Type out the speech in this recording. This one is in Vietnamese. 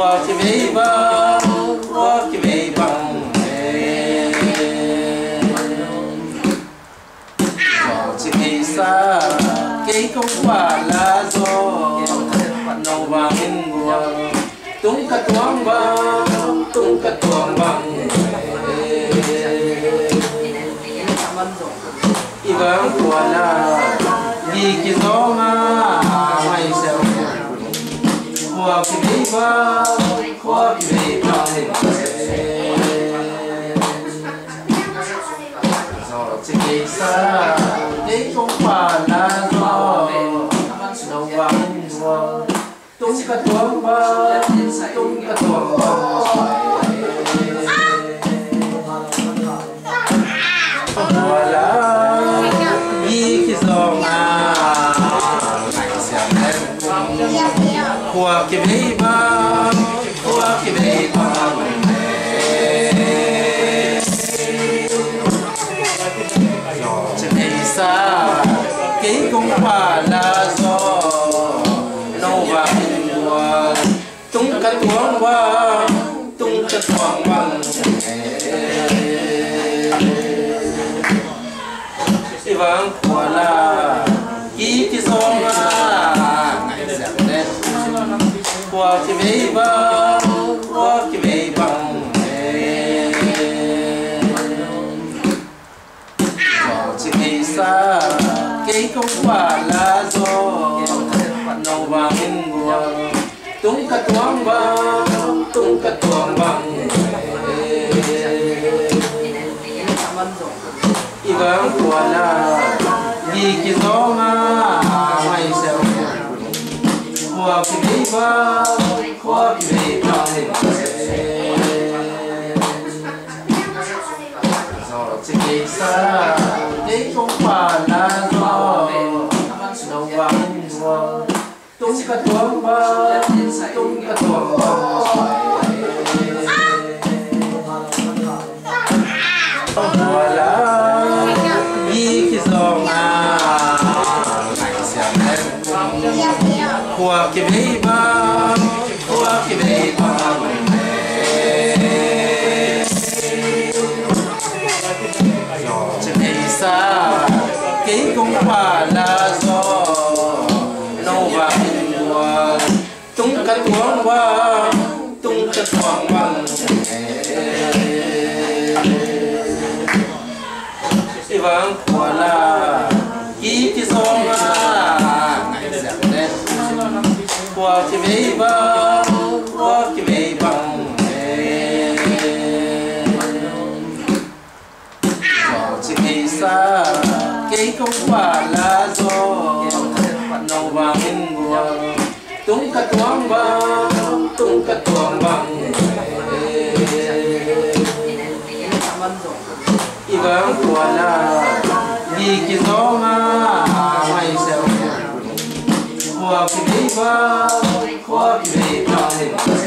qua cái mấy vâng qua cái mấy bằng chỉ kỳ xa cây công quả là do. Nâu vàng in mùa tung cả tuông vàng tung cả tuông vàng y vàng quả là qua cái mấy vàng qua cái chỉ kỳ xa cái công quả là do nâu vàng mùa tung cả tuông vàng tung cả tuông vàng mùa là đi cái gió mà qua cái mấy vàng qua cái mấy vàng trên đây xa cái công quả là do nâu và hình mùa tung cả tuông vàng tung cả tuông vàng vâng. Qua cái mấy vàng qua cái mấy vàng chỉ kỳ xa cái không quả là do nâu vàng in tung cả tuông vàng tung cả tuông vàng y vàng quả là đi cái gió mà mày sẽ qua cái mấy vàng qua cái chỉ kỳ xa cái công quả là do nâu vàng mùa tung cả tuông vàng tung cả tuông vàng mùa là đi cái gió mà ngày qua cái mấy vàng trên đây xa cái công quả là do nâu và hình mùa tung cả tuông vàng tung cả tuông vàng thì vâng là ký cái sông à ngày sẽ đến qua cái mấy vàng quả là do. Nâu vàng in mùa tung cả tuông vàng tung cả tuông vàng. Y vàng quả là đi cái gió mà mày sẽ hoa cái mấy vàng hoa cái mấy vàng.